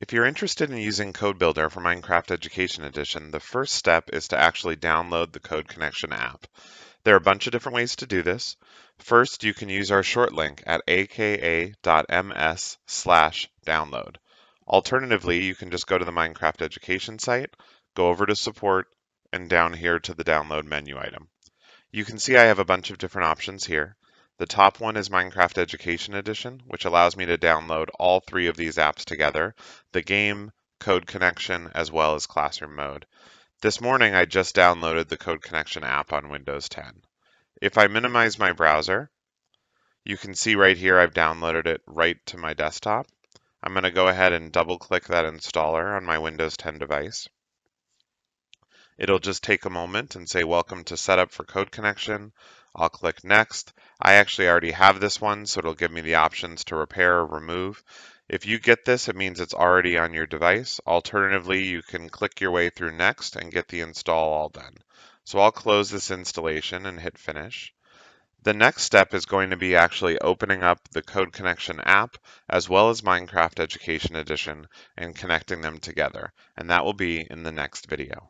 If you're interested in using Code Builder for Minecraft Education Edition, the first step is to actually download the Code Connection app. There are a bunch of different ways to do this. First, you can use our short link at aka.ms slash download. Alternatively, you can just go to the Minecraft Education site, go over to support, and down here to the download menu item. You can see I have a bunch of different options here. The top one is Minecraft Education Edition, which allows me to download all three of these apps together, the game, Code Connection, as well as Classroom Mode. This morning I just downloaded the Code Connection app on Windows 10. If I minimize my browser, you can see right here I've downloaded it right to my desktop. I'm going to go ahead and double click that installer on my Windows 10 device. It'll just take a moment and say welcome to setup for code connection. I'll click next. I actually already have this one, so it'll give me the options to repair or remove. If you get this, it means it's already on your device. Alternatively, you can click your way through next and get the install all done. So I'll close this installation and hit finish. The next step is going to be actually opening up the Code Connection app as well as Minecraft Education Edition and connecting them together, and that will be in the next video.